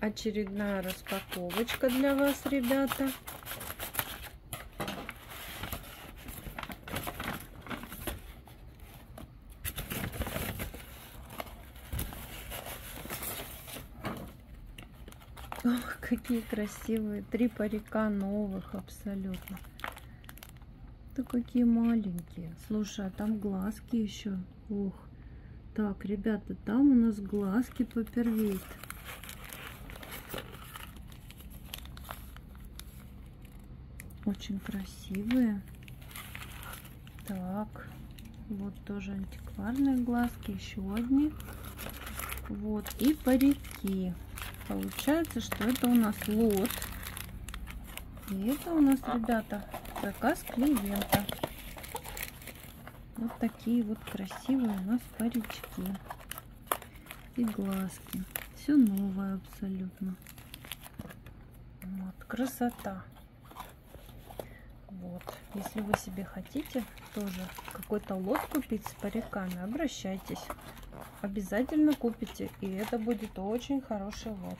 Очередная распаковочка для вас, ребята. Ох, какие красивые. Три парика новых абсолютно. Да какие маленькие. Слушай, а там глазки еще. Ух. Так, ребята, там у нас глазки Папервейт. Очень красивые. Так, вот тоже антикварные глазки, еще одни. Вот, и парики. Получается, что это у нас лот. И это у нас, ребята, заказ клиента. Вот такие вот красивые у нас парички. И глазки. Все новое абсолютно. Вот, красота. Вот, если вы себе хотите тоже какой-то лот купить с париками, обращайтесь. Обязательно купите, и это будет очень хороший лот.